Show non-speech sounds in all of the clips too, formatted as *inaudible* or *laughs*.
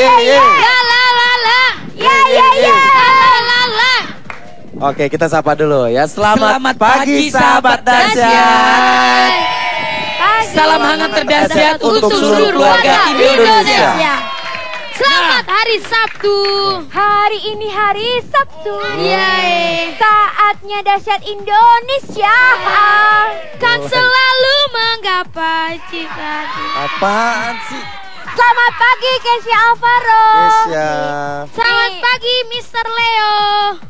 ya, ya, ya, la, la, la. Ya, ya, ya, ya, ya. ya. la, la, la. Oke, kita sapa dulu ya. Selamat, Selamat pagi, sahabat dasyat Salam hangat terdasyat untuk seluruh keluarga Indonesia. Selamat nah. hari Sabtu. Hari ini hari Sabtu. Yay. Saatnya dahsyat Indonesia Yeay. akan selalu menggapai cita-cita. Apaan sih? Selamat pagi Kesia Alvaro. Kesya. Selamat pagi Mr. Leo.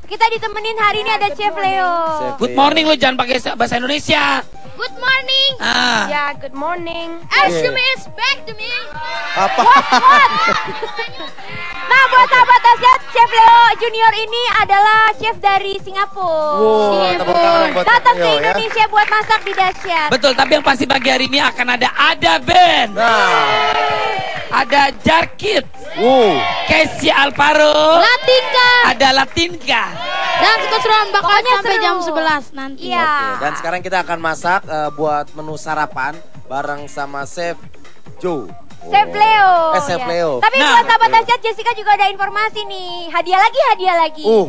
Kita ditemenin hari ini ada Chef Leo. Good morning lo jangan pakai bahasa Indonesia. Good morning. Ah. Ya, good morning. Ashumi is back to me. Apa? Nah, buat sahabat dahsyat, Chef Leo Junior ini adalah chef dari Singapura. Wow, tangan buat Datang ke ya. Indonesia buat masak di dahsyat. Betul, tapi yang pasti pagi hari ini akan ada ada band, Nah, ada Jarkit, wow. Casey Alvaro, Latinka. ada Latinka. Dan keseruan bakal sampai jam 11 nanti. Iya. Oke, dan sekarang kita akan masak eh, buat menu sarapan bareng sama Chef Joe. Chef Leo. Eh, Chef ya. Leo. Tapi Nah. buat sahabat dahsyat Jessica juga ada informasi nih. Hadiah lagi, hadiah lagi. Uh,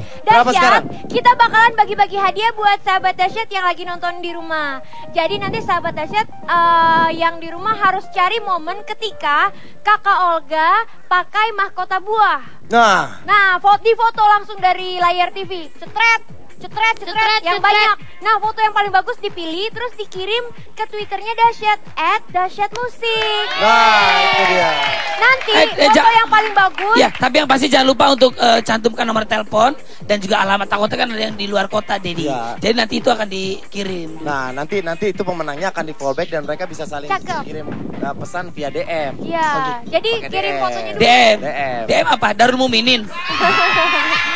sekarang? kita bakalan bagi-bagi hadiah buat sahabat dahsyat yang lagi nonton di rumah. Jadi nanti sahabat dahsyat eh, yang di rumah harus cari momen ketika kakak Olga pakai mahkota buah. Nah, Nah, foto di foto langsung dari layar TV. Cetret, cetret, cetret, Cetret, yang cetret. banyak. Nah, foto yang paling bagus dipilih terus dikirim ke Twitternya Dahsyat at Dahsyat Musik. nah itu dia. Nanti Eh, eh, foto yang paling bagus. Ya, tapi yang pasti jangan lupa untuk eh, cantumkan nomor telepon dan juga alamat takutnya kan ada yang di luar kota, Dedi. Iya. Jadi nanti itu akan dikirim. Nah, nanti nanti itu pemenangnya akan di fallback dan mereka bisa saling Cakep. kirim uh, pesan via DM. Iya, Oh, gitu. jadi Pakai kirim DM. fotonya dulu. DM. DM. DM apa? Darul Muminin. *laughs*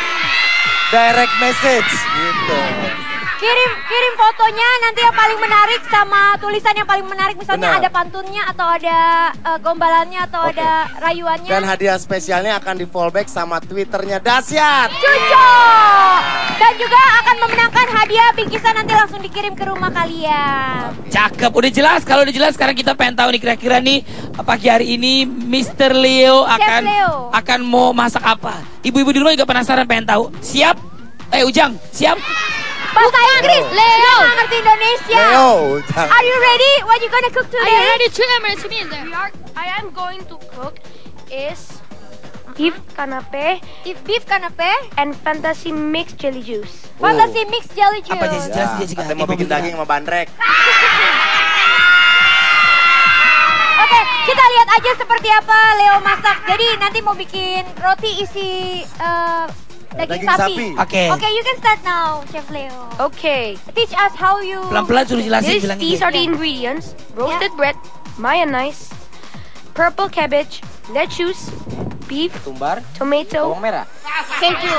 Direct message gitu. Kirim kirim fotonya nanti yang paling menarik sama tulisan yang paling menarik misalnya Benar. ada pantunnya atau ada eh, gombalannya atau Oke. ada rayuannya. Dan hadiah spesialnya akan di fallback sama Twitternya Dasyat. Cuco. Dan juga akan memenangkan hadiah bingkisan nanti langsung dikirim ke rumah kalian. Cakep, udah jelas. Kalau udah jelas, sekarang kita pengen tahu nih kira-kira nih pagi hari ini Mr. Leo akan Leo. akan mau masak apa. Ibu-ibu di rumah juga penasaran pengen tahu. Siap? Eh Ujang, siap? Bahasa Inggris, Leo. Nggak ngerti Indonesia. Leo. Are you ready? What you gonna cook Are you today? ready to in there? We are, I am going to cook is beef canapé If beef kanape, and fantasy mixed jelly juice. fantasy mixed jelly juice. Apa? Jelas, Ya, Jessica. katanya mau bikin daging sama bandrek. *laughs* Oke, kita lihat aja seperti apa Leo masak. Jadi nanti mau bikin roti isi eh, daging, Daging sapi. sapi. Oke. Oke, you can start now, Chef Leo. Okay. Teach us how you. Pelan-pelan suruh jelasin, This, bilangin. these are the ingredients: roasted bread, mayonnaise, purple cabbage, lettuce, beef, Tumbar, tomato, bawang merah. Keju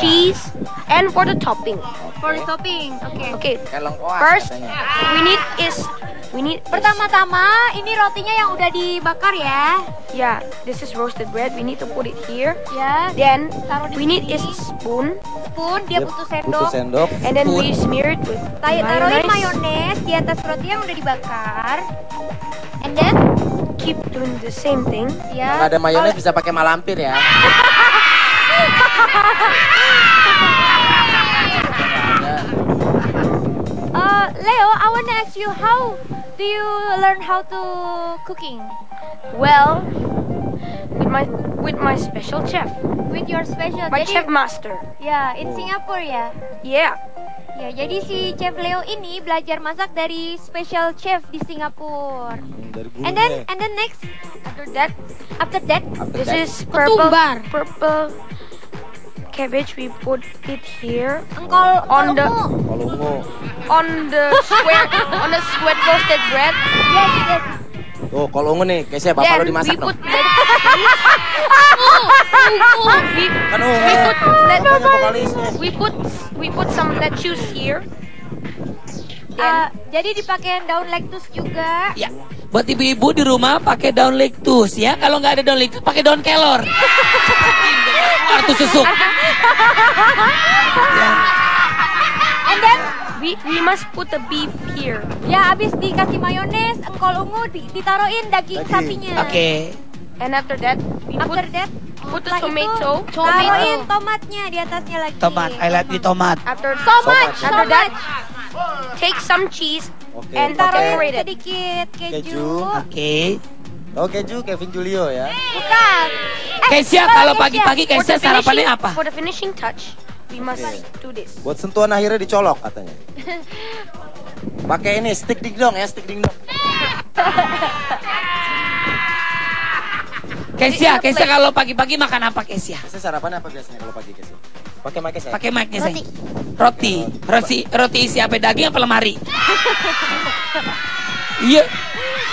cheese, and for the topping. For the topping. Oke. Okay. Kayak lengkoas First, katanya. we need is we need Pertama-tama ini rotinya yang udah dibakar ya. yeah. This is roasted bread. We need to put it here. Ya. Then Taruh di we need sini. is spoon, Spoon, dia Yep, butuh Butuh sendok. sendok. and then we smear it with Tay- Taruhin mayonnaise. mayones di atas roti yang udah dibakar. And then, Keep doing the same thing. ya. Nggak ada mayones bisa pakai malampir ya. *laughs* Uh, Leo, I wanna ask you how do you learn how to cooking Well, with my with my special chef, with your special. my jadi, chef master. ya, in Singapore ya. Yeah. Ya, jadi si Chef Leo ini belajar masak dari special chef di Singapura. Dari And then, and then next, After that, after that, After this that, is purple Ketumbar. purple cabbage. We put it here engkol On the- kalau on the square on the square roasted bread. Yes, yes. Tuh, kalau ungu nih, kayaknya bapak lo Then we dimasak dong. that. we, Kan ungu. we put let we put we put some lettuce here. Uh, jadi dipakai daun lettuce juga. Ya, buat ibu-ibu di rumah pakai daun lettuce ya. Kalau nggak ada daun lettuce, pakai daun kelor. *laughs* Keluar tuh susuk. *laughs* And then, We we must put the beef here. ya abis dikasih mayones, engkol ungu di- ditaruhin daging, Daging. sapinya. Oke. And after that, we After put that, put the Setelah itu, tomato. Taruhin tomatnya di atasnya lagi. Tomat, I love you tomat. After So much, so After that, much. take some cheese Oke, and Taruhin decorate it. sedikit keju. Keju. Oke. Oh keju Kevin Julio ya. Bukan. Eh, Kesia oh, kalau Kesia. pagi-pagi Kesia sarapannya apa? for the finishing touch, we must Okay. do this. Buat sentuhan akhirnya dicolok katanya. *laughs* Pakai ini stick ding dong ya, stick ding dong. *laughs* Kesia, Kesia kalau pagi-pagi makan apa Kesia? Biasanya sarapan apa biasanya kalau pagi guys? Pakai mic saya. Pakai mic-nya saya. Roti. Roti, roti isi apa? Daging apa lemari? *laughs* Iya,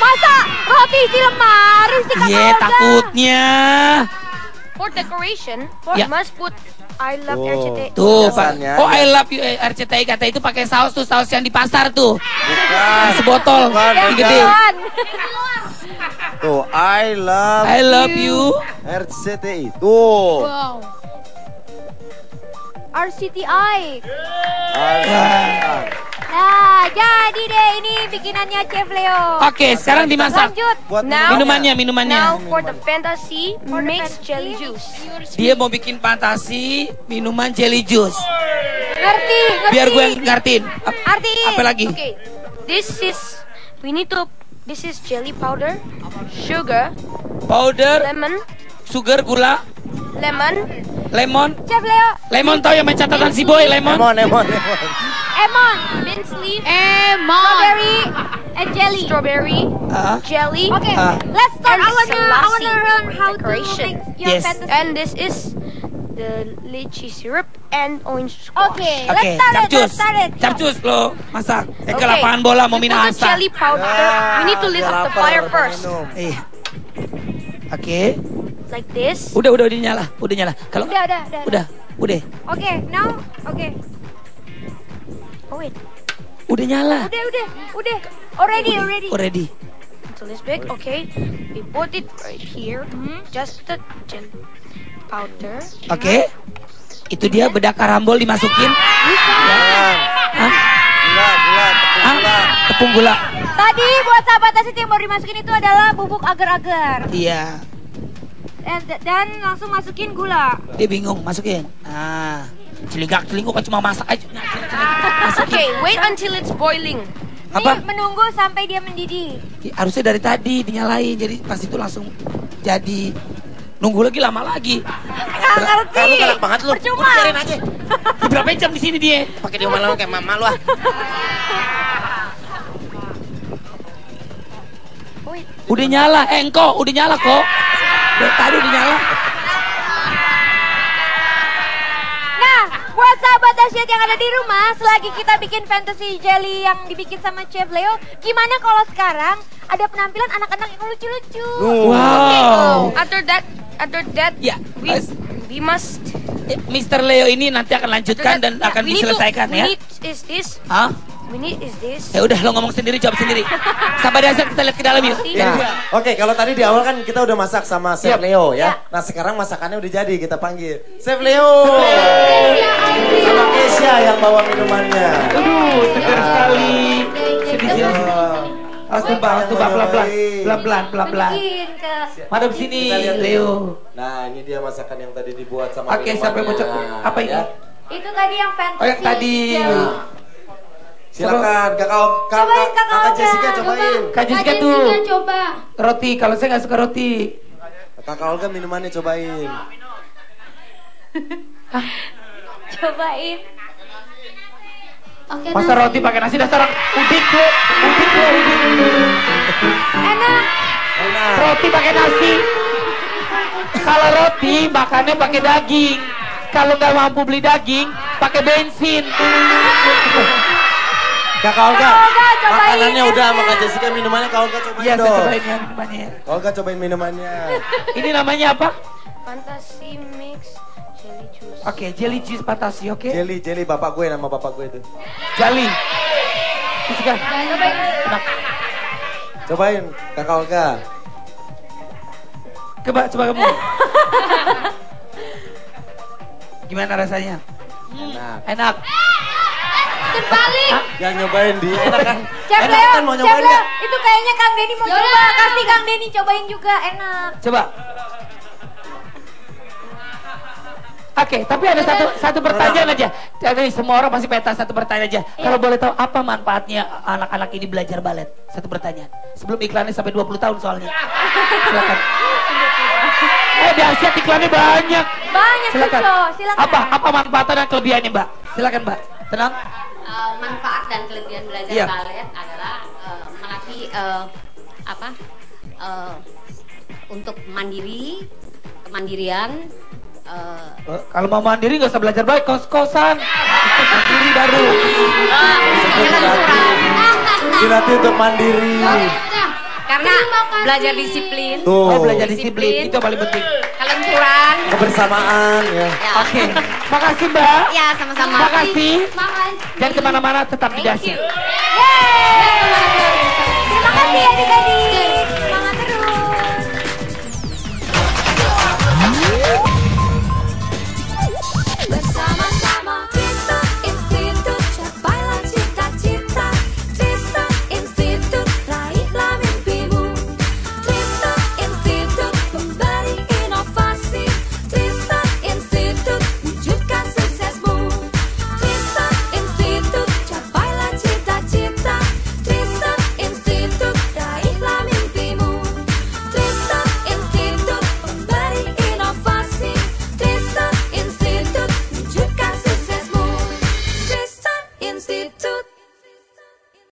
Masa roti isi lemari sih kakak Olga? takutnya. For decoration, Ya. we must put I love Tuh. RCTI. Tuh, Pak. Biasanya, Oh, I love you eh, RCTI kata itu pakai saus tuh, saus yang di pasar tuh. Bukan. Sebotol, Bukan, yang bukan. gede. Tuh, I love I love you. RCTI. Tuh. Wow. RCTI. RCTI. Nah, jadi deh ini bikinannya Chef Leo. Oke, sekarang dimasak. Lanjut. Buat Now- Minumannya, minumannya. Now for the fantasy, For mix jelly juice. Dia mau bikin fantasi minuman jelly juice. Ngerti, ngerti. Biar gue yang ngertiin. Ap- Artiin. Apa lagi? Okay, this is we need to. This is jelly powder, sugar, Powder, lemon, sugar, gula, lemon, lemon. Chef Leo, Lemon tau yang main catatan si boy, lemon. Lemon, lemon, lemon. Emon, mint leaf, Emon. strawberry, and jelly. strawberry, Ah, jelly, Okay, Ah. let's start. I wanna, I wanna learn how to decoration. make your Yes. fantasy. and this is the lychee syrup and orange squash. Okay, Oke, let's start it. Let's start it. Capcus lo masak. Eh, ke Okay, lapangan bola mau minum asa. jelly powder. we need to lit dia up the fire first. Iya. Oke. like this. Udah, udah, udah nyala. Udah nyala. Kalau Udah, udah, udah. udah, udah. Okay, now, okay. Oh wait, Udah nyala. Udah, udah, udah. Already, already. Already. until this big. Okay, we put it right here. Just the jelly powder. Oke. Itu dia bedak karambol dimasukin. Hah? Gula, gula, tepung Hah? gula. Tepung gula. Tadi buat sahabat asit yang baru dimasukin itu adalah bubuk agar-agar. Iya. Dan, dan langsung masukin gula. Dia bingung masukin. Ah. Celingak celinguk kan cuma masak aja. Masukin. Okay, wait until it's boiling. Apa? Ini menunggu sampai dia mendidih. Ya, Harusnya dari tadi dinyalain jadi pas itu langsung jadi nunggu lagi lama lagi. Nggak ngerti. Kamu galak banget lu. Percuma. Biarin aja. *laughs* Berapa jam di sini dia? Pakai dia malam kayak mama lu ah. Udah nyala, eh engkau udah nyala kok. Dari tadi udah nyala. Sahabat dahsyat yang ada di rumah, selagi kita bikin fantasy jelly yang dibikin sama Chef Leo, gimana kalau sekarang ada penampilan anak-anak yang lucu-lucu? Wow. After that, after that, Ya, we, guys. we must. Mr. Leo ini nanti akan lanjutkan that, dan yeah, akan we to- diselesaikan we ya. need is this. Hah? Need is this. Ya udah lo ngomong sendiri jawab sendiri. Sabar dasar kita lihat ke dalam yuk. Ya. Oke, kalau tadi di awal kan kita udah masak sama Chef. Leo ya. Nah, sekarang masakannya udah jadi, kita panggil Chef Leo. Sama Kesia yang bawa minumannya. Aduh, segar sekali. Oh. Harus tumbang, harus tumbang pelan-pelan. Pelan-pelan, pelan-pelan. Madam sini, Leo. Nah, ini dia masakan yang tadi dibuat sama Oke, sampai minumannya. bocor. Apa ini? Ya. itu tadi yang fantasy. Oh, yang tadi. jelly. Silakan, kakak, kakak, Cobain, Kakak. Jessica cobain. Kak Jessica tuh coba. roti. Kalau saya nggak suka roti. Kakak Olga minumannya cobain. *laughs* Cobain. Oke, Masa roti pakai nasi dasar udik tuh, udik tuh, udik. Enak. Enak. Roti pakai nasi. Kalau roti makannya pakai daging. Kalau nggak mampu beli daging, pakai bensin. Kakak Olga, Kakak Olga, cobain. makanannya udah sama Kak Jessica minumannya Kak Olga cobain Iya, saya cobain ya minumannya. Kak Olga cobain minumannya. *laughs* Ini namanya apa? Fantasy mix jelly juice. Oke, jelly cheese patasi, oke? Jelly, jelly bapak gue nama bapak gue itu. Jali. Jessica. Enak. Cobain Kakak Olga. Coba, coba kamu. *laughs* Gimana rasanya? Enak. Enak. Terbalik. *laughs* Yang nyobain kan? Chef enak Leo, kan mau Chef nyobain Leo, itu kayaknya Kang Denny mau coba. Kasih Kang Denny cobain juga, enak. Coba. Oke, tapi ada satu satu pertanyaan aja. Jadi semua orang pasti peta satu pertanyaan aja. Kalau boleh tahu apa manfaatnya anak-anak ini belajar balet? Satu pertanyaan. Sebelum iklannya sampai 20 tahun soalnya. Silakan. *laughs* Eh, dahsyat iklannya banyak. Banyak Silakan. Silakan. Apa apa manfaatnya dan kelebihannya, Mbak? Silakan, Mbak. Tenang. Eh, manfaat dan kelebihan belajar Iya. balet adalah eh, melatih eh, apa eh, untuk mandiri kemandirian eh, Eh, Kalau mau mandiri nggak usah belajar baik, kos-kosan. Mandiri baru. Dilatih untuk mandiri. karena belajar disiplin Tuh. Oh, belajar disiplin. Itu yang paling penting. kelenturan Kebersamaan ya. ya. Oke. Makasih, Mbak. ya sama-sama Makasih. Dan ke mana-mana tetap di dahsyat.